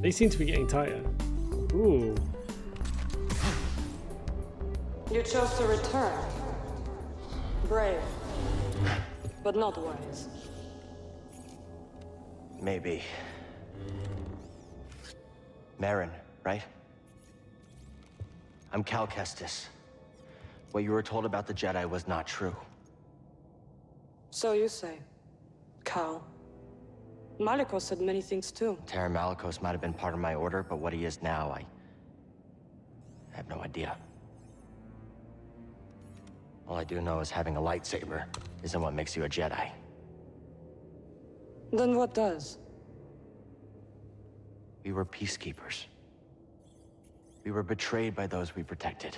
They seem to be getting tighter. Ooh. You chose to return. Brave, but not wise. Maybe. Merrin, right? I'm Cal Kestis. What you were told about the Jedi was not true. So you say. Cal. Malicos said many things too. Taron Malicos might have been part of my order, but what he is now, I... I have no idea. All I do know is having a lightsaber isn't what makes you a Jedi. Then what does? We were peacekeepers. We were betrayed by those we protected.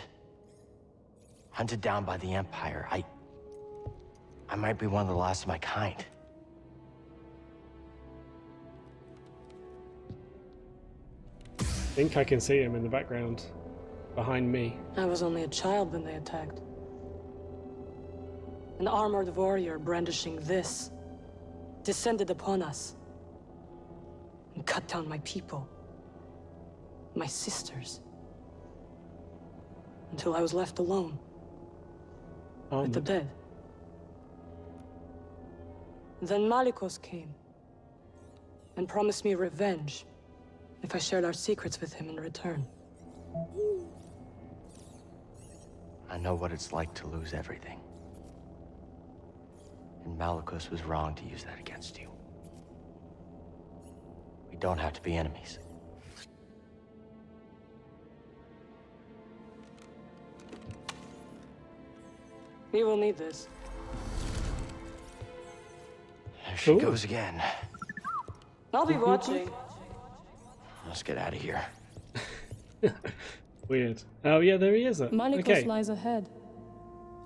Hunted down by the Empire. I... I might be one of the last of my kind. Think I can see him in the background. Behind me. I was only a child when they attacked. An armored warrior brandishing this descended upon us and cut down my people, my sisters, until I was left alone Um, with the dead. Then Malicos came and promised me revenge if I shared our secrets with him in return. I know what it's like to lose everything. And Malicos was wrong to use that against you. We don't have to be enemies. We will need this. There she Ooh. goes again. I'll be watching. Let's get out of here. Weird. Oh yeah, there he is. Uh, Malicos Okay. lies ahead.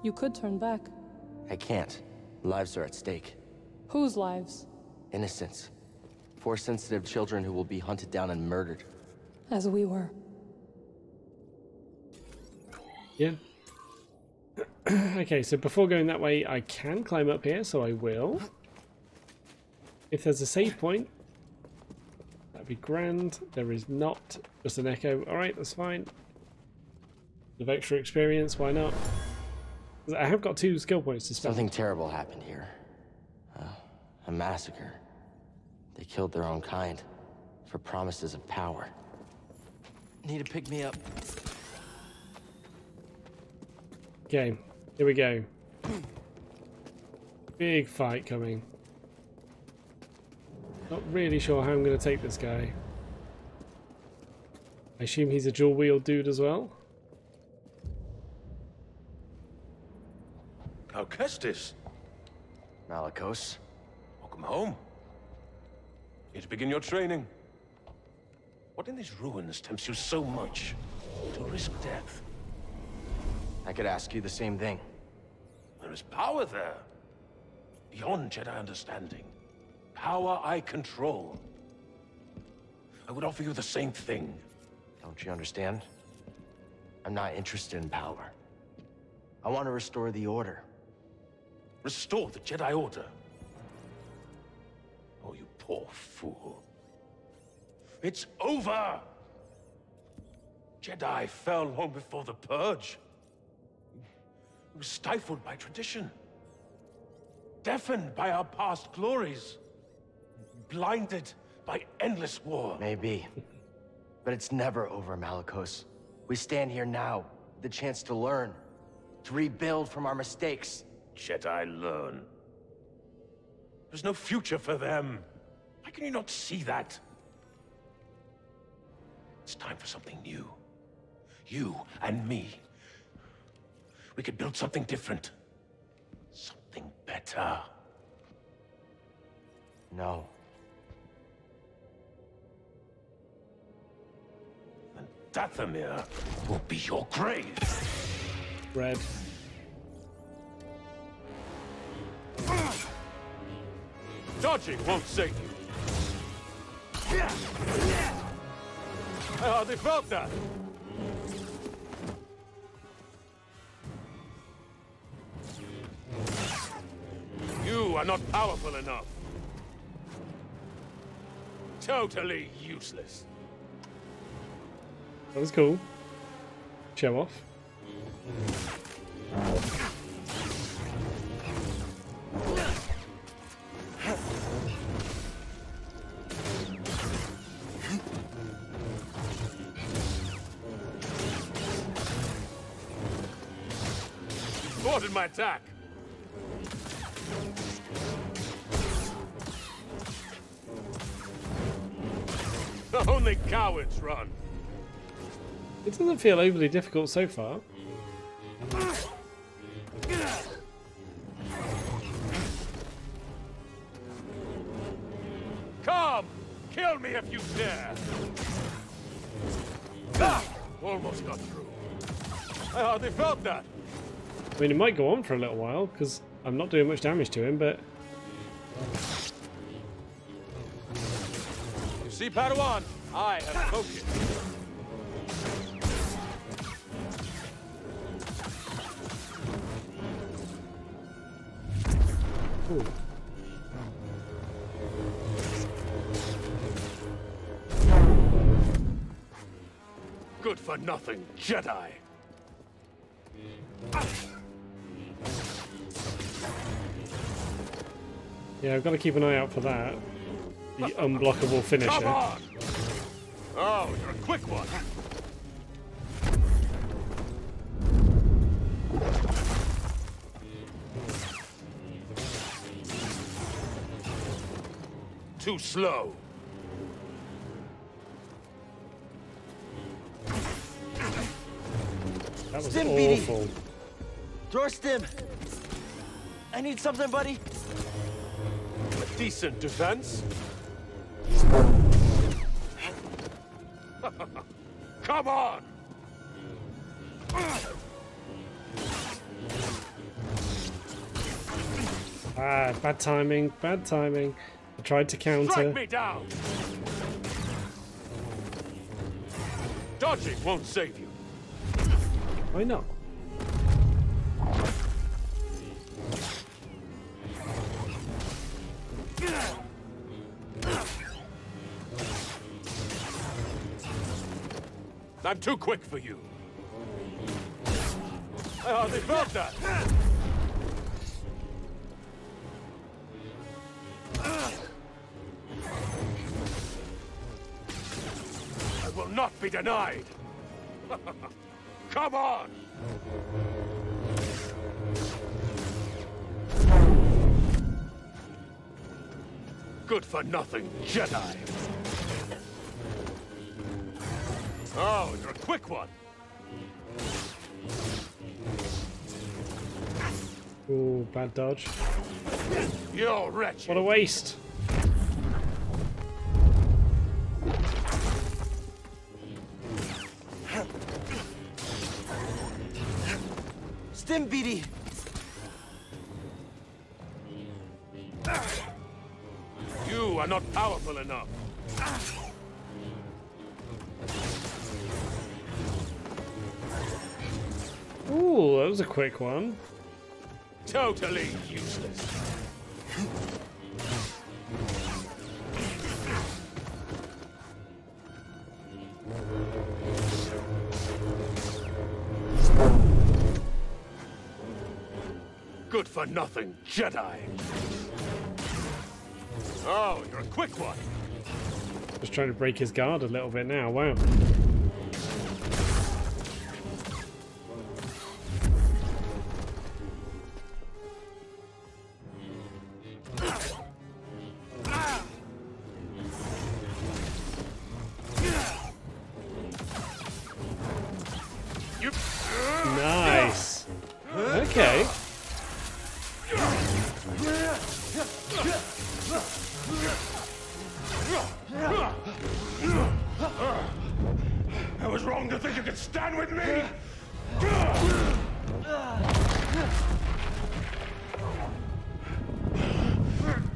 You could turn back. I can't. Lives are at stake. Whose lives? Innocents. Four sensitive children who will be hunted down and murdered. As we were. Yeah. okay, so before going that way, I can climb up here, so I will. If there's a save point, that'd be grand. There is not. Just an echo. Alright, that's fine. Of extra experience, why not? I have got two skill points to spend. Something terrible happened here. Uh, a massacre. They killed their own kind for promises of power. Need to pick me up. Okay, here we go. Big fight coming. Not really sure how I'm going to take this guy. I assume he's a dual wield dude as well. Cal Kestis, Malicos. welcome home. Here to begin your training. What in these ruins tempts you so much to risk death? I could ask you the same thing. There is power there. Beyond Jedi understanding. Power I control. I would offer you the same thing. Don't you understand? I'm not interested in power. I want to restore the Order. Restore the Jedi Order. Oh, you poor fool. It's over! Jedi fell long before the Purge. It was stifled by tradition. Deafened by our past glories. Blinded by endless war. Maybe. But it's never over, Malicos. We stand here now, the chance to learn, to rebuild from our mistakes. Jedi learn. There's no future for them. Why can you not see that? It's time for something new. You and me. We could build something different. Something better. No. Dathomir will be your grave. Red. Dodging won't save you. I hardly felt that. You are not powerful enough. Totally useless. That was cool. Show off. Thwarted my attack. Only cowards run. It doesn't feel overly difficult so far. Come! Kill me if you dare! Ah! Almost got through. I hardly felt that. I mean, it might go on for a little while because I'm not doing much damage to him, but You see, Padawan, I have focused. Nothing, Jedi. yeah, I've got to keep an eye out for that. The unblockable finisher. Oh, you're a quick one. Too slow. That was Stim BD. awful. Dorstim! I need something, buddy. A decent defense. Come on! Ah, bad timing, bad timing. I tried to counter. Strike me down! Dodging won't save you. Why not? I'm too quick for you. I hardly felt that. I will not be denied. Come on! Good for nothing, Jedi. Oh, you're a quick one. Ooh, bad dodge. You're wretched. What a waste. Stim BD! You are not powerful enough. Ooh, that was a quick one. Totally useless. Good for nothing, Jedi. Oh, you're a quick one. Just trying to break his guard a little bit now. Wow.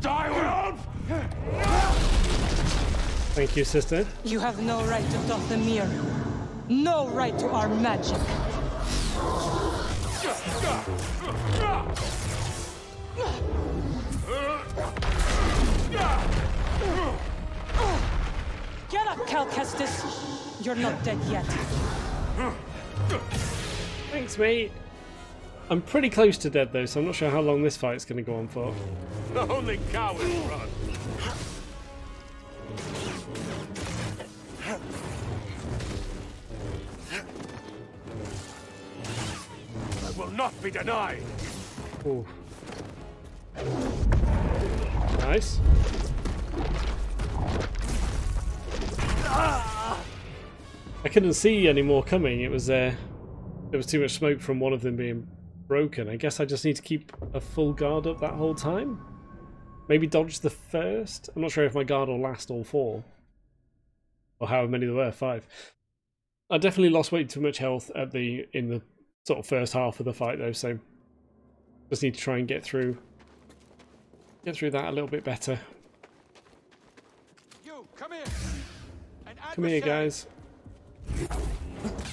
Die, Wolf! Thank you, sister. You have no right to Dathomir. No right to our magic. Get up, Cal Kestis! You're not dead yet. Thanks, mate. I'm pretty close to dead though, so I'm not sure how long this fight's going to go on for. The Only cowards run. I will not be denied. Ooh. Nice. I couldn't see any more coming. It was uh, there was too much smoke from one of them being broken. I guess I just need to keep a full guard up that whole time. Maybe dodge the first. I'm not sure if my guard will last all four, or however many there were. Five. I definitely lost way too much health at the in the sort of first half of the fight though, so just need to try and get through get through that a little bit better. You, come here. Come here, guys.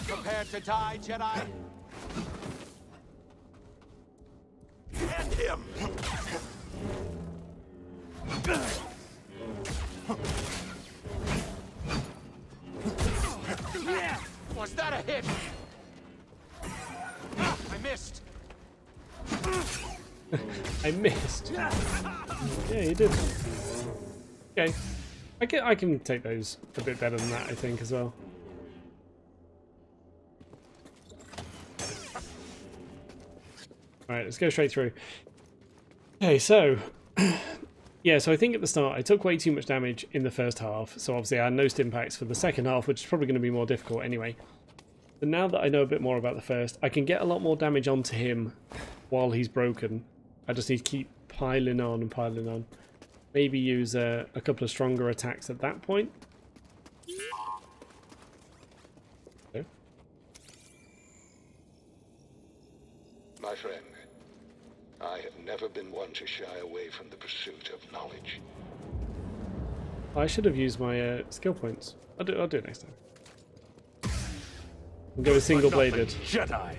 Prepared to die, Jedi? End him. Was that a hit? I missed. I missed. Yeah, you did. Okay. I can I can take those a bit better than that, I think, as well. Alright, let's go straight through. Okay, so yeah, so I think at the start I took way too much damage in the first half, so obviously I had no impacts for the second half, which is probably going to be more difficult anyway. But now that I know a bit more about the first, I can get a lot more damage onto him while he's broken. I just need to keep piling on and piling on. Maybe use uh, a couple of stronger attacks at that point. My friend, I have never been one to shy away from the pursuit of knowledge. I should have used my uh, skill points. I'll do, I'll do it next time. We'll go with single bladed. Jedi.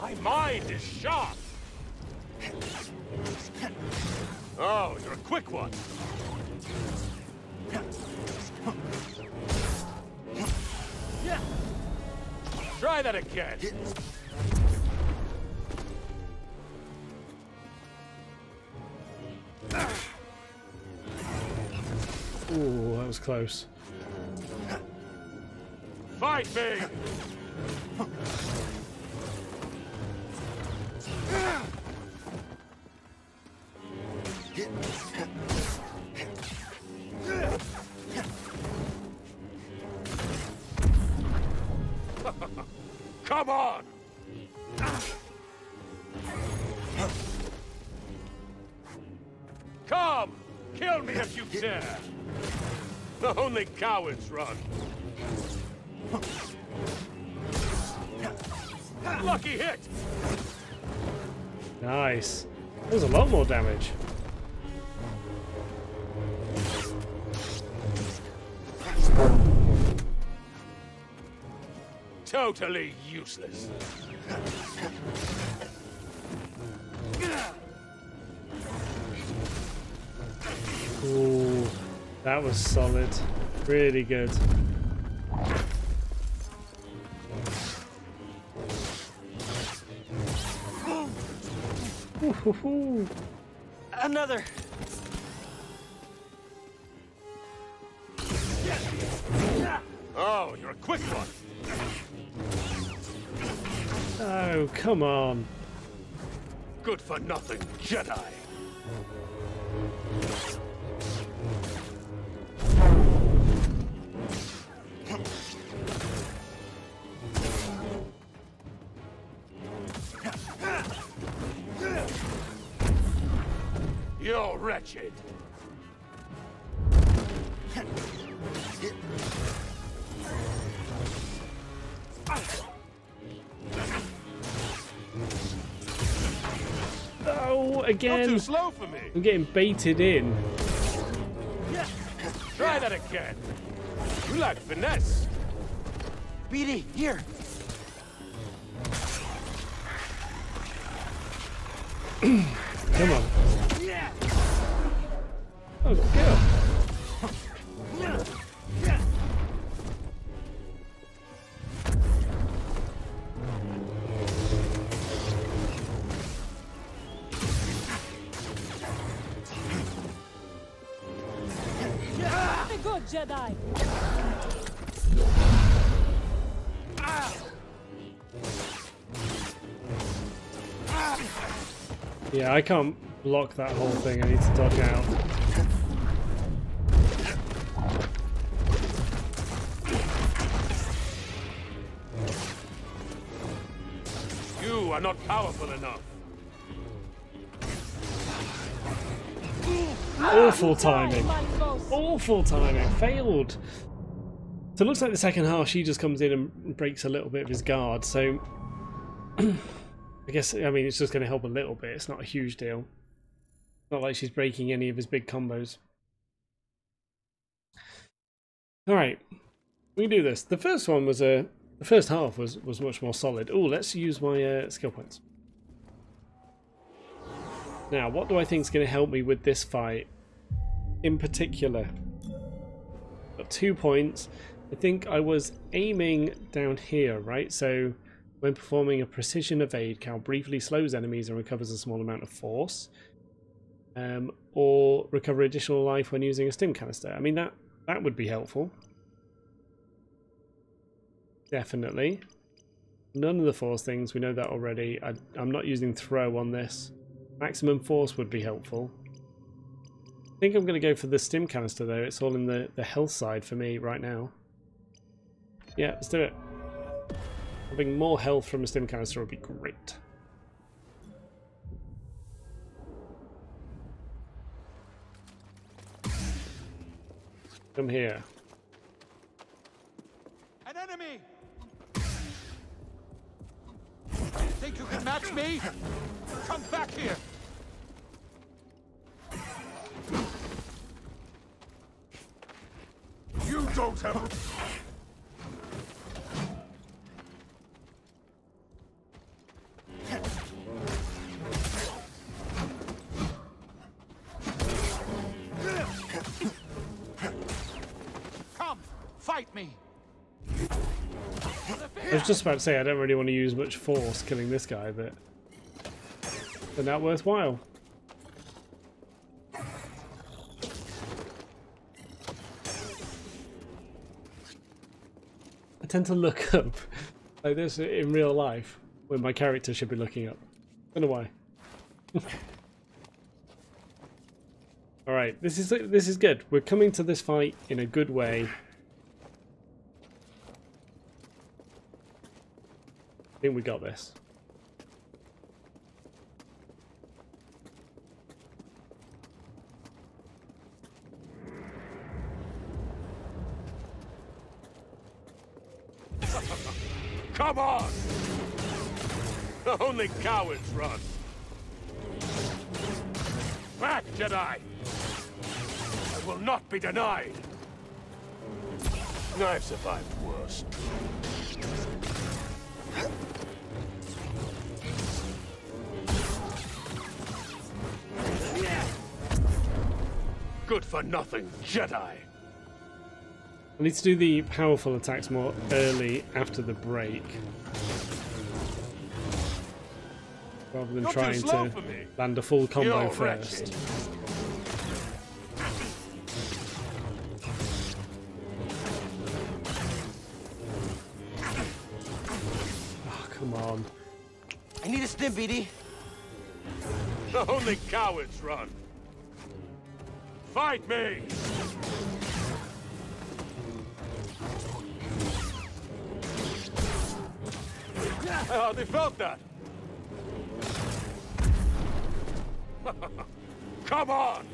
My mind is sharp. Oh, you're a quick one. Try that again. Was close. Fight me. Come on. Come, kill me if you dare. The only cowards run. Lucky hit! Nice. There's a lot more damage. Totally useless. That was solid. Really good. Ooh, Another. Oh, you're a quick one. Oh, come on. Good for nothing, Jedi. Wretched. Oh, Not again. too slow for me. I'm getting baited in. Try that again. You lack finesse. BD, here. Come on. Good Jedi. Yeah, I can't block that whole thing. I need to dodge out. Are not powerful enough. Awful timing. Awful timing. Failed. So it looks like the second half she just comes in and breaks a little bit of his guard. So I guess I mean it's just going to help a little bit. It's not a huge deal. Not like she's breaking any of his big combos. All right, we do this. The first one was a. the first half was was much more solid. Oh, let's use my uh, skill points. Now, what do I think is going to help me with this fight? In particular, got two points. I think I was aiming down here, right? So when performing a precision evade, Cal briefly slows enemies and recovers a small amount of force. Um, or recover additional life when using a stim canister. I mean, that, that would be helpful. Definitely. None of the force things, we know that already. I, I'm not using throw on this. Maximum force would be helpful. I think I'm going to go for the stim canister though. It's all in the, the health side for me right now. Yeah, let's do it. Having more health from a stim canister would be great. Come here. An enemy! Think you can match me? Come back here! You don't have... was just about to say I don't really want to use much force killing this guy, but they're not worthwhile. I tend to look up like this in real life when my character should be looking up. I Don't know why. All right, this is this is good. We're coming to this fight in a good way. Think we got this. Come on! Only cowards run. Back, Jedi! I will not be denied. I've survived worse. Good for nothing, Jedi. I need to do the powerful attacks more early after the break. Rather than You're trying to land a full combo You're first. wretched. Oh, come on. I need a stim, BD. Only cowards run. Fight me! I hardly felt that. Come on!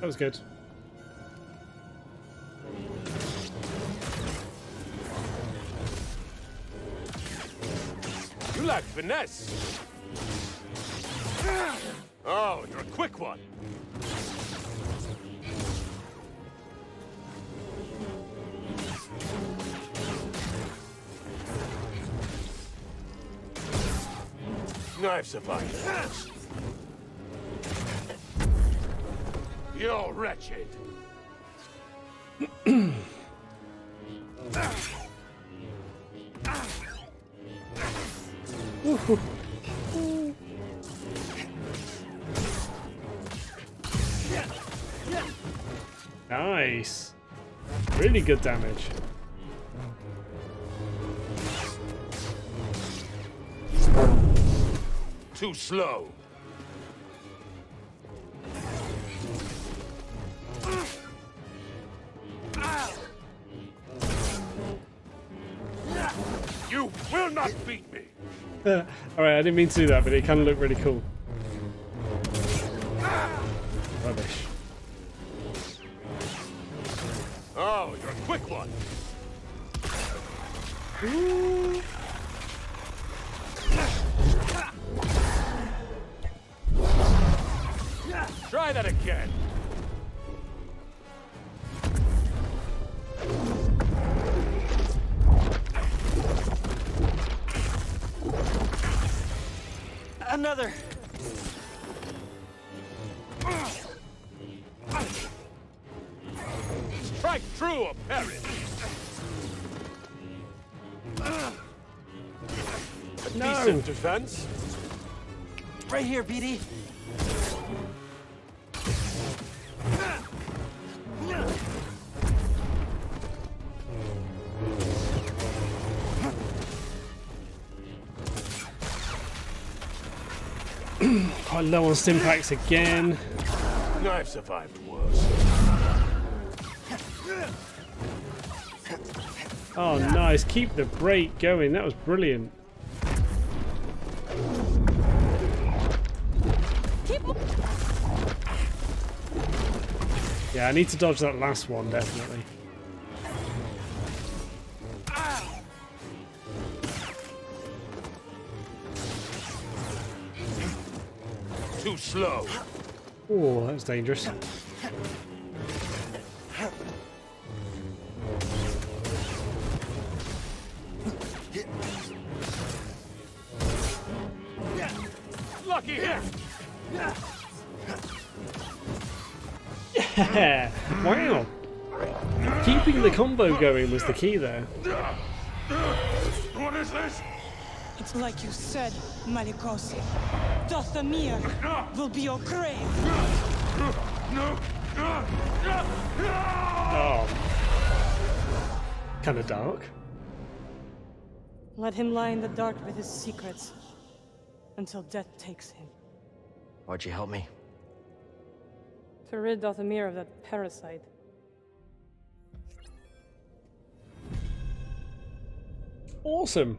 That was good. Finesse. Oh, you're a quick one. I've survived. You're wretched. Nice. Really good damage. Too slow. Alright, I didn't mean to do that, but it kind of looked really cool. Rubbish. Oh, you're a quick one. Try that again. Strike true. A No. decent defense. Right here, BD. Quite low on again. I've survived worse. Oh, nice. Keep the break going. That was brilliant. Yeah, I need to dodge that last one, definitely. Too slow. Oh, that's dangerous. Lucky hit. Yeah. Wow. Keeping the combo going was the key there. What is this? It's like you said, Malikosi. Dathomir will be your grave. Um, no. Oh. Kind of dark. Let him lie in the dark with his secrets until death takes him. Why'd you help me? To rid Dathomir of that parasite. Awesome.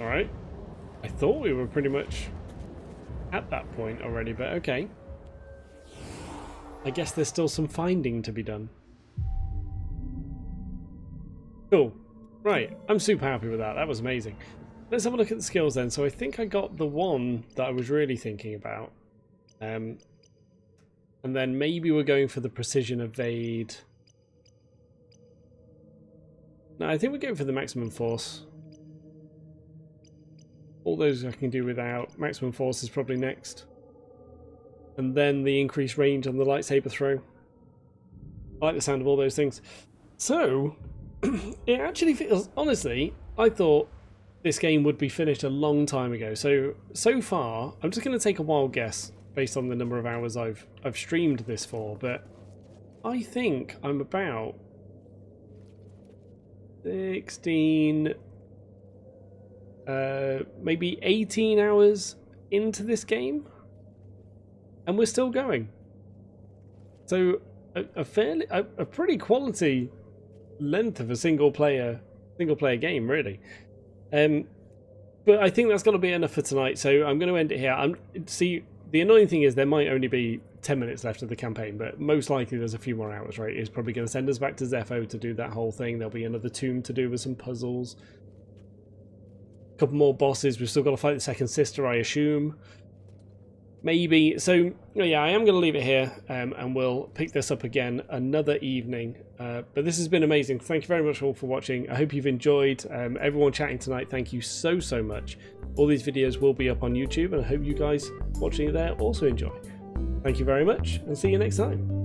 Alright. I thought we were pretty much at that point already, but okay. I guess there's still some finding to be done. Cool. Right, I'm super happy with that. That was amazing. Let's have a look at the skills then. So I think I got the one that I was really thinking about. Um, and then maybe we're going for the precision evade. No, I think we're going for the maximum force. All those I can do without. Maximum force is probably next. And then the increased range on the lightsaber throw. I like the sound of all those things. So, it actually feels... Honestly, I thought this game would be finished a long time ago. So, so far, I'm just going to take a wild guess based on the number of hours I've, I've streamed this for, but I think I'm about 16, uh, maybe 18 hours into this game, and we're still going. So a, a fairly, a, a pretty quality length of a single player, single player game, really. Um, but I think that's going to be enough for tonight. So I'm going to end it here. I'm see. The annoying thing is there might only be 10 minutes left of the campaign, but most likely there's a few more hours, right? It's probably going to send us back to Zeffo to do that whole thing. There'll be another tomb to do with some puzzles. Couple more bosses. We've still got to fight the second sister, I assume. Maybe. So, yeah, I am going to leave it here um, and we'll pick this up again another evening. Uh, but this has been amazing. Thank you very much all for watching. I hope you've enjoyed. Um, everyone chatting tonight, thank you so, so much. All these videos will be up on YouTube and I hope you guys watching it there also enjoy. Thank you very much and see you next time.